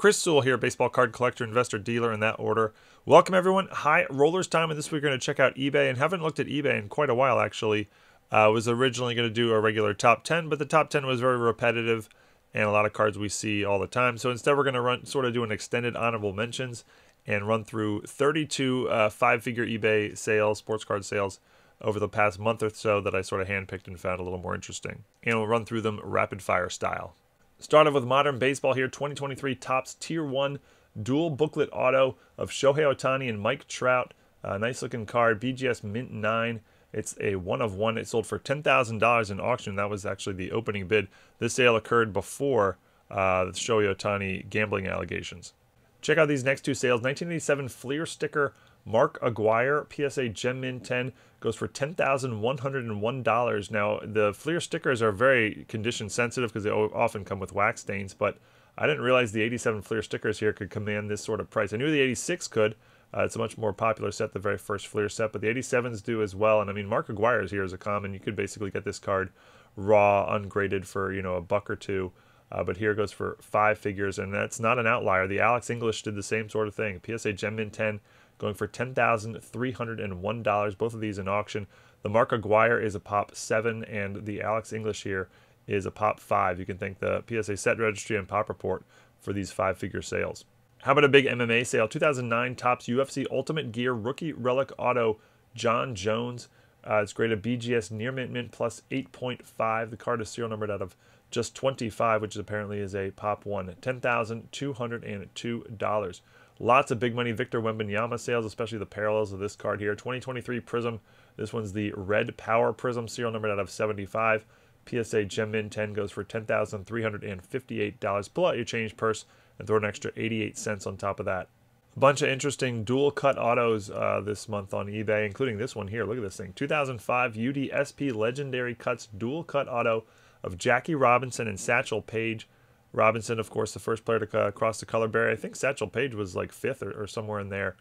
Chris Sewall here, baseball card collector, investor, dealer in that order. Welcome everyone. High rollers time, and this week we're going to check out eBay and haven't looked at eBay in quite a while actually. I uh, was originally going to do a regular top 10, but the top 10 was very repetitive and a lot of cards we see all the time. So instead, we're going to run sort of do an extended honorable mentions and run through 32 uh, five-figure eBay sales, sports card sales over the past month or so that I sort of handpicked and found a little more interesting. And we'll run through them rapid fire style. Started with modern baseball here, 2023 Topps Tier 1 dual booklet auto of Shohei Ohtani and Mike Trout. Uh, nice looking card, BGS Mint 9. It's a one of one. It sold for $10,000 in auction. That was actually the opening bid. This sale occurred before uh, the Shohei Ohtani gambling allegations. Check out these next two sales. 1987 Fleer sticker Mark Aguirre PSA Gem Mint 10 goes for $10,101. Now, the Fleer stickers are very condition sensitive because they often come with wax stains, but I didn't realize the 87 Fleer stickers here could command this sort of price. I knew the 86 could. Uh, it's a much more popular set, the very first Fleer set, but the 87s do as well. And I mean, Mark Aguirre's here is a common. You could basically get this card raw, ungraded for, you know, a buck or two. Uh, but here goes for five figures, and that's not an outlier. The Alex English did the same sort of thing. PSA Gem Mint 10 going for $10,301. Both of these in auction. The Mark Aguirre is a pop 7, and the Alex English here is a pop 5. You can thank the PSA Set Registry and Pop Report for these five figure sales. How about a big MMA sale? 2009 Topps UFC Ultimate Gear Rookie Relic Auto Jon Jones. Uh, it's graded BGS Near Mint Mint plus 8.5. The card is serial numbered out of just 25, which apparently is a pop one. $10,202. Lots of big money Victor Wembanyama sales, especially the parallels of this card here. 2023 Prism. This one's the Red Power Prism, serial number out of 75. PSA Gem Mint 10 goes for $10,358. Pull out your change purse and throw an extra 88 cents on top of that. A bunch of interesting dual cut autos uh, this month on eBay, including this one here. Look at this thing 2005 UDSP Legendary Cuts dual cut auto of Jackie Robinson and Satchel Paige. Robinson, of course, the first player to cross the color barrier. I think Satchel Paige was like fifth or, or somewhere in there.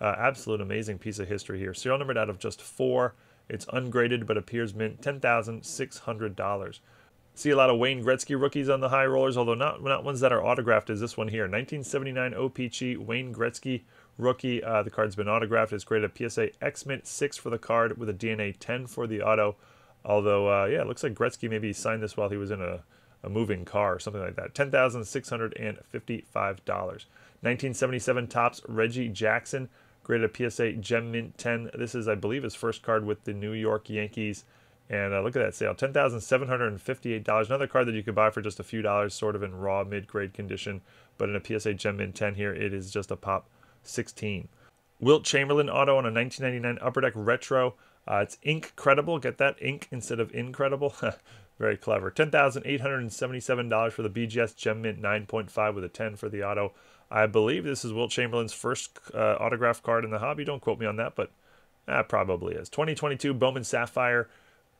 Uh, absolute amazing piece of history here. Serial numbered out of just four. It's ungraded but appears mint $10,600. See a lot of Wayne Gretzky rookies on the high rollers, although not not ones that are autographed. Is this one here? 1979 OPC Wayne Gretzky rookie. Uh, the card's been autographed. It's graded a PSA X Mint 6 for the card with a DNA 10 for the auto. Although, uh, yeah, it looks like Gretzky maybe signed this while he was in a a moving car something like that. $10,655. 1977 Topps Reggie Jackson graded a PSA Gem Mint 10. This is, I believe, his first card with the New York Yankees. And uh, look at that sale, $10,758. Another card that you could buy for just a few dollars, sort of in raw mid-grade condition. But in a PSA Gem Mint 10 here, it is just a pop 16. Wilt Chamberlain auto on a 1999 Upper Deck Retro. Uh, it's ink credible. Get that ink instead of incredible. Very clever. $10,877 for the BGS Gem Mint 9.5 with a 10 for the auto. I believe this is Wilt Chamberlain's first uh, autograph card in the hobby. Don't quote me on that, but that probably is. 2022 Bowman Sapphire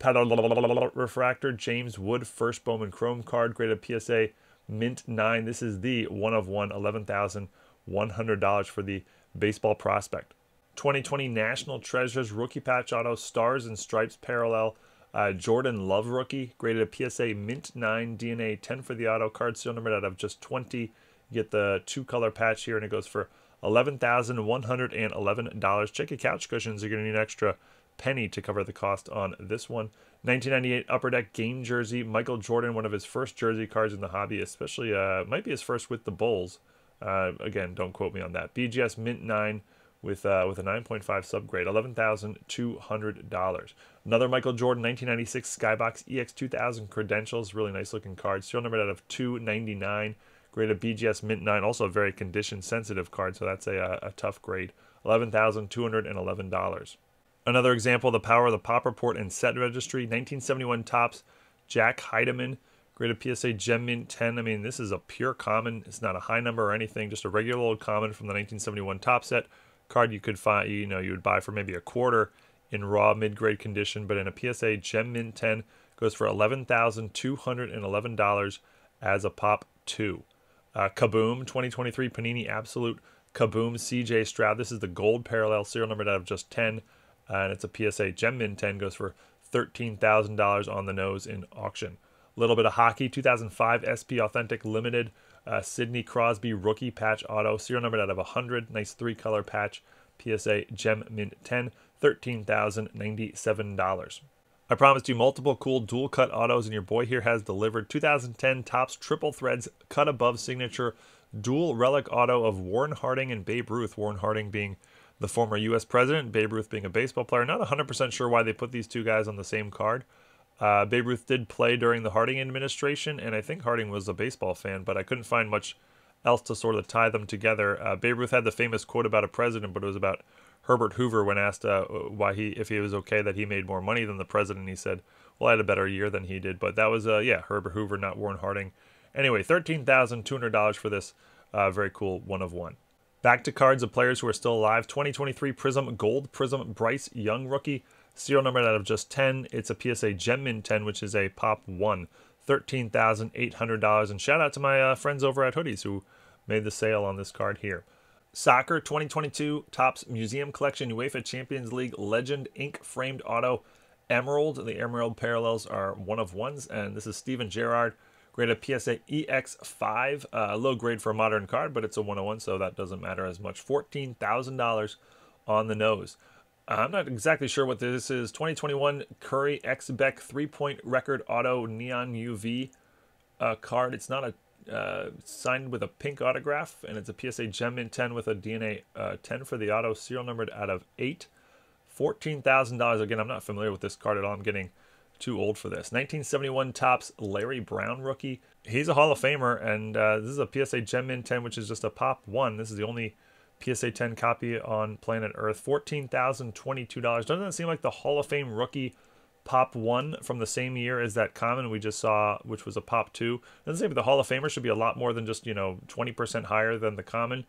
Refractor James Wood first Bowman Chrome card graded PSA Mint 9. This is the one of one $11,100 for the baseball prospect. 2020 National Treasures Rookie Patch Auto Stars and Stripes Parallel uh, Jordan Love rookie, graded a PSA Mint 9 DNA 10 for the auto card, still numbered out of just 20. You get the two color patch here, and it goes for $11,111. Check your couch cushions. You're going to need an extra penny to cover the cost on this one. 1998 Upper Deck game jersey. Michael Jordan, one of his first jersey cards in the hobby, especially, uh, might be his first with the Bulls. Uh, again, don't quote me on that. BGS Mint 9 with uh, with a 9.5 subgrade, $11,200. Another Michael Jordan 1996 Skybox EX2000 credentials, really nice looking card. Serial number out of 299. Graded BGS Mint 9, also a very condition sensitive card, so that's a, a, a tough grade. $11,211. Another example, the power of the Pop Report and Set Registry, 1971 Topps, Jack Heidemann, graded PSA Gem Mint 10. I mean, this is a pure common. It's not a high number or anything, just a regular old common from the 1971 Topps Set card you could find, you know, you would buy for maybe a quarter in raw mid-grade condition, but in a PSA Gem Mint 10 goes for $11,211 as a pop 2. Uh, Kaboom 2023 Panini Absolute Kaboom CJ Stroud. This is the gold parallel serial numbered out of just 10, uh, and it's a PSA Gem Mint 10 goes for $13,000 on the nose in auction. A little bit of hockey 2005 SP Authentic Limited Uh, Sidney Crosby rookie patch auto, serial number out of 100. Nice three color patch. PSA Gem Mint 10, $13,097. I promised you multiple cool dual cut autos, and your boy here has delivered 2010 Topps Triple Threads cut above signature dual relic auto of Warren Harding and Babe Ruth. Warren Harding being the former U.S. president, Babe Ruth being a baseball player. Not 100% sure why they put these two guys on the same card. Uh, Babe Ruth did play during the Harding administration, and I think Harding was a baseball fan, but I couldn't find much else to sort of tie them together. Uh, Babe Ruth had the famous quote about a president, but it was about Herbert Hoover when asked uh, why he if he was okay that he made more money than the president. He said, "Well, I had a better year than he did." But that was uh, yeah, Herbert Hoover, not Warren Harding. Anyway, thirteen thousand two hundred dollars for this uh, very cool one of one. Back to cards of players who are still alive. 2023 Prism Gold Prism Bryce Young rookie. Serial number out of just 10. It's a PSA Gem Mint 10, which is a Pop 1. $13,800. And shout out to my uh, friends over at Hoodies who made the sale on this card here. Soccer 2022 Topps Museum Collection UEFA Champions League Legend Ink Framed Auto Emerald. The Emerald parallels are one of ones, and this is Steven Gerrard. Graded PSA EX5, uh, low grade for a modern card, but it's a 101, so that doesn't matter as much. $14,000 on the nose. I'm not exactly sure what this is. 2021 Curry X Beck three point record auto neon UV uh, card. It's not a uh, signed with a pink autograph, and it's a PSA Gem Mint 10 with a DNA uh, 10 for the auto, serial numbered out of 8. $14,000. Again, I'm not familiar with this card at all. I'm getting too old for this. 1971 Topps Larry Brown rookie. He's a Hall of Famer, and uh, this is a PSA Gem Mint 10, which is just a pop one. This is the only PSA 10 copy on planet Earth. $14,022. Doesn't that seem like the Hall of Fame rookie Pop 1 from the same year as that common we just saw, which was a Pop 2. Doesn't seem like the Hall of Famer should be a lot more than just, you know, 20% higher than the common.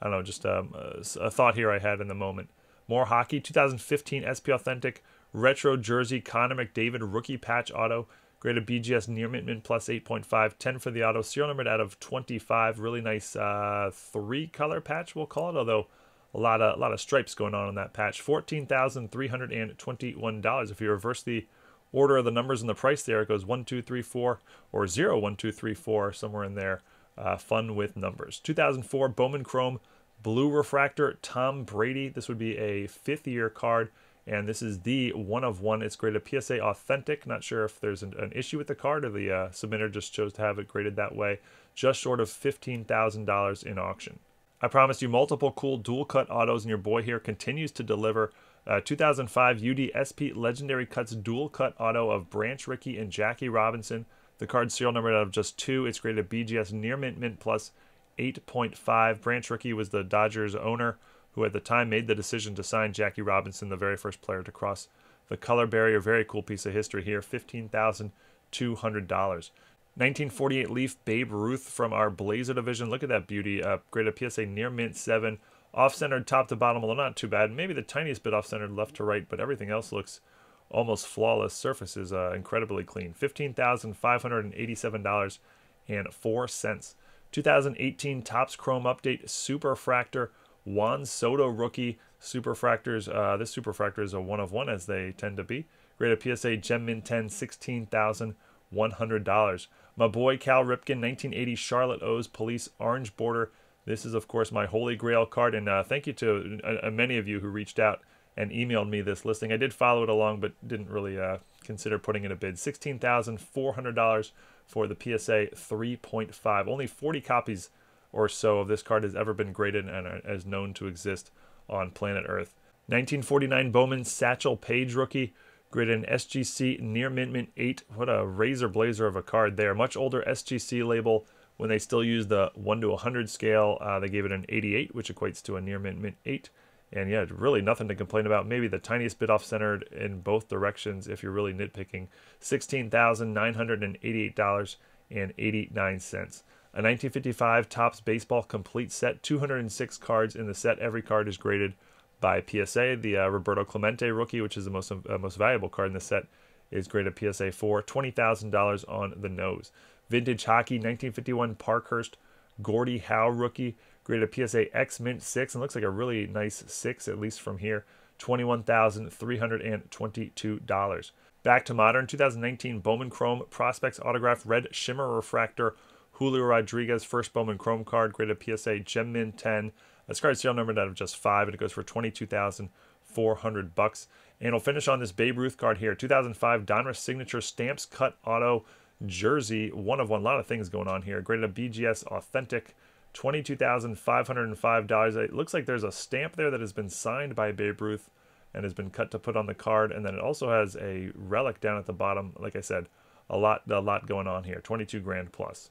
I don't know, just um, a, a thought here I had in the moment. More hockey, 2015 SP Authentic Retro Jersey Connor McDavid Rookie Patch Auto. Graded BGS Near Mint Mint plus 8.5. 10 for the auto. Serial numbered out of 25. Really nice uh, three color patch, we'll call it, although a lot of a lot of stripes going on in that patch. Fourteen thousand three hundred and twenty-one dollars. If you reverse the order of the numbers and the price there, it goes one, two, three, four, or zero, one, two, three, four, somewhere in there. Uh, fun with numbers. 2004 Bowman Chrome Blue Refractor Tom Brady. This would be a fifth year card, and this is the one of one. It's graded PSA Authentic. Not sure if there's an, an issue with the card or the uh, submitter just chose to have it graded that way. Just short of $15,000 in auction. I promised you multiple cool dual cut autos, and your boy here continues to deliver. Uh, 2005 UDSP Legendary Cuts dual cut auto of Branch Rickey and Jackie Robinson. The card serial number out of just two. It's graded BGS near mint mint plus 8.5. Branch Rickey was the Dodgers owner who at the time made the decision to sign Jackie Robinson, the very first player to cross the color barrier. Very cool piece of history here. $15,200. 1948 Leaf Babe Ruth from our Blazer division. Look at that beauty. Uh, graded PSA near mint 7. Off centered top to bottom, although not too bad. Maybe the tiniest bit off centered left to right, but everything else looks almost flawless. Surface is uh, incredibly clean. $15,587.04. 2018 Topps Chrome Update Superfractor Juan Soto rookie. Superfractors, uh, this Superfractor is a one of one as they tend to be. Graded PSA Gem Mint 10, $16,100. My boy Cal Ripken, 1980 Charlotte O's Police Orange Border. This is, of course, my Holy Grail card, and uh, thank you to uh, uh, many of you who reached out and emailed me this listing. I did follow it along, but didn't really uh, consider putting in a bid. $16,400 for the PSA 3.5. Only 40 copies or so of this card has ever been graded and is known to exist on planet Earth. 1949 Bowman Satchel Paige rookie. Graded an SGC near Mint Mint 8. What a razor blazer of a card there. Much older SGC label when they still use the 1 to 100 scale. Uh, they gave it an 88, which equates to a near Mint Mint 8. And yeah, really nothing to complain about. Maybe the tiniest bit off centered in both directions if you're really nitpicking. $16,988.89. A 1955 Topps Baseball Complete Set, 206 cards in the set. Every card is graded by PSA. The uh, Roberto Clemente rookie, which is the most uh, most valuable card in the set, is graded PSA 4, $20,000 on the nose. Vintage Hockey 1951 Parkhurst Gordie Howe rookie, graded PSA X Mint 6, and looks like a really nice 6, at least from here. $21,322. Back to modern 2019 Bowman Chrome Prospects Autograph Red Shimmer Refractor Julio Rodriguez, first Bowman Chrome card, graded PSA Gem Min 10. This card serial numbered out of just five, and it goes for 22400 bucks. And we'll finish on this Babe Ruth card here. 2005 Donruss Signature Stamps Cut Auto Jersey. One of one. A lot of things going on here. Graded a BGS Authentic. $22,505. It looks like there's a stamp there that has been signed by Babe Ruth and has been cut to put on the card. And then it also has a relic down at the bottom. Like I said, a lot, a lot going on here. 22 grand plus.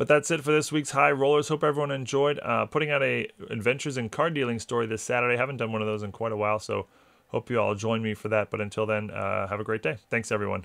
But that's it for this week's High Rollers. Hope everyone enjoyed. Uh, putting out a Adventures in Card Dealing story this Saturday. haven't done one of those in quite a while, so hope you all join me for that. But until then, uh, have a great day. Thanks, everyone.